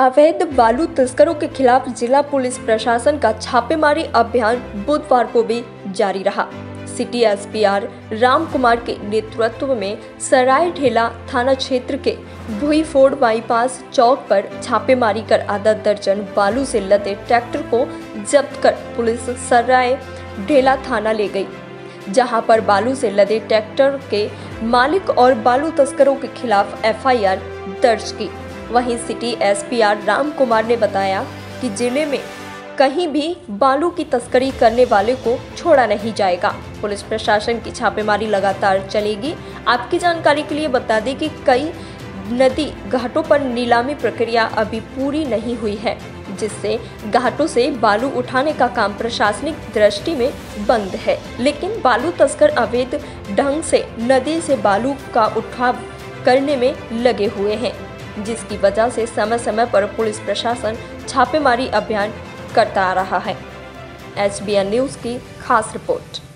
अवैध बालू तस्करों के खिलाफ जिला पुलिस प्रशासन का छापेमारी अभियान बुधवार को भी जारी रहा। सिटी एसपीआर राम कुमार के नेतृत्व में सराय ढेला थाना क्षेत्र के भुईफोड़ बाईपास चौक पर छापेमारी कर आधा दर्जन बालू से लदे ट्रैक्टर को जब्त कर पुलिस सराय ढेला थाना ले गई, जहाँ पर बालू से लदे ट्रैक्टर के मालिक और बालू तस्करों के खिलाफ एफआईआर दर्ज की। वहीं सिटी एसपीआर राम कुमार ने बताया कि ज़िले में कहीं भी बालू की तस्करी करने वाले को छोड़ा नहीं जाएगा। पुलिस प्रशासन की छापेमारी लगातार चलेगी। आपकी जानकारी के लिए बता दें कि कई नदी घाटों पर नीलामी प्रक्रिया अभी पूरी नहीं हुई है, जिससे घाटों से बालू उठाने का काम प्रशासनिक दृष्टि में बंद है। लेकिन बालू तस्कर अवैध ढंग से नदी से बालू का उठाव करने में लगे हुए हैं। जिसकी वजह से समय समय पर पुलिस प्रशासन छापेमारी अभियान करता आ रहा है। एच न्यूज़ की खास रिपोर्ट।